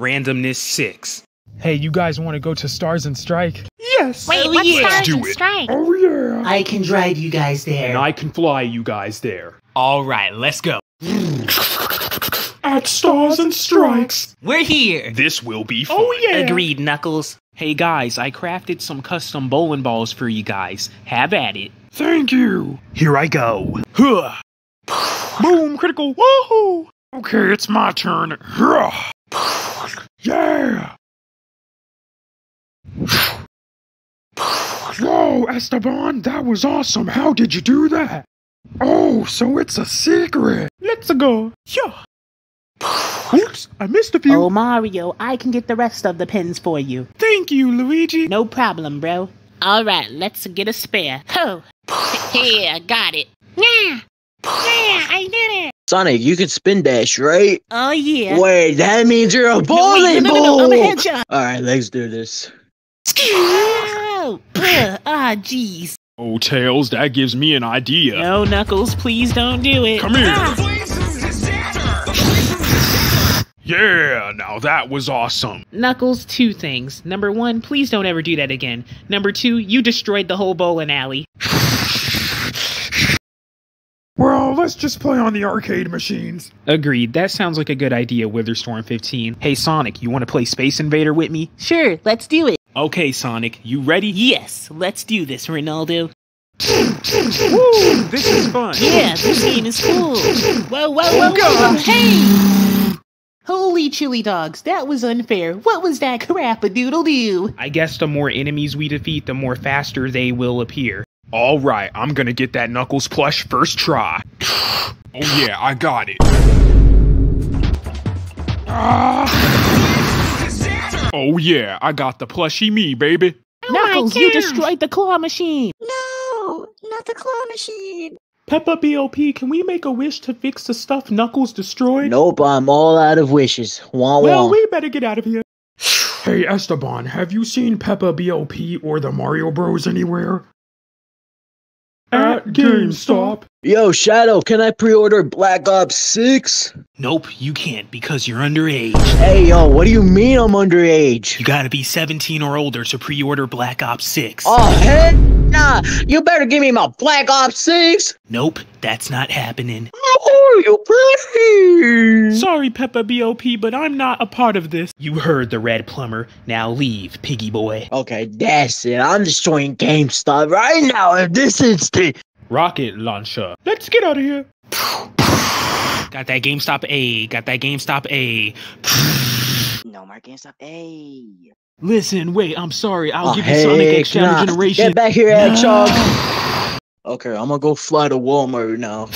Randomness 6. Hey, you guys want to go to Stars and Strike? Yes. Wait, Oh, what's yeah. Stars Do and it. Strike? Oh yeah. I can drive you guys there. And I can fly you guys there. All right, let's go. At Stars and Strikes. We're here. This will be oh, fun. Oh, yeah. Agreed, Knuckles. Hey guys, I crafted some custom bowling balls for you guys. Have at it. Thank you. Here I go. Huh. Boom, critical. Woohoo. Okay, it's my turn. Huh. Yeah. Whoa, Esteban, that was awesome. How did you do that? Oh, so it's a secret. Let's go. Yeah. Oops, I missed a few. Oh, Mario, I can get the rest of the pins for you. Thank you, Luigi. No problem, bro. All right, let's get a spare. Ho! Here, got it. Yeah. Yeah, I did it. Sonic, you can spin dash, right? Oh, yeah. Wait, that means you're a No, wait, bowling no, no, no, no, I'm a ball. headshot. All right, let's do this. Ow! Ugh, Ah, jeez. Oh, Tails, that gives me an idea. No, Knuckles, please don't do it. Come here. Ah, Yeah, now that was awesome. Knuckles, two things. Number one, please don't ever do that again. Number two, you destroyed the whole bowling alley. Well, let's just play on the arcade machines. Agreed. That sounds like a good idea, Witherstorm 15. Hey Sonic, you want to play Space Invader with me? Sure, let's do it. Okay, Sonic, you ready? Yes, let's do this, Renaldo. Woo! This is fun. Yeah, this game is cool. Whoa, whoa, whoa, whoa, hey! Holy chili dogs, that was unfair. What was that crap a doodle doo? I guess the more enemies we defeat, the more faster they will appear. All right, I'm gonna get that Knuckles plush first try. oh yeah, I got it. Ah. Oh yeah, I got the plushy me, baby. Oh, Knuckles, you destroyed the claw machine. No, not the claw machine. Peppa BOP, can we make a wish to fix the stuff Knuckles destroyed? Nope, I'm all out of wishes. Wah Well, we better get out of here. Hey Esteban, have you seen Peppa BOP or the Mario Bros anywhere? At GameStop. Yo, Shadow, can I pre-order Black Ops 6? Nope, you can't because you're underage. Hey, yo, what do you mean I'm underage? You gotta be 17 or older to pre order Black Ops 6. Oh, heck nah. You better give me my Black Ops 6. Nope, that's not happening. Oh, Mario, please. Sorry, Peppa BOP, but I'm not a part of this. You heard the Red Plumber. Now leave, piggy boy. Okay, that's it. I'm destroying GameStop right now in this instant. Rocket launcher. Let's get out of here. Got that GameStop A. Got that GameStop A. No more GameStop. A. Listen, wait, I'm sorry. I'll Oh, give you Sonic X Shadow nah. Generation. Get back here, Hedgehog. Okay, I'm gonna go fly to Walmart now.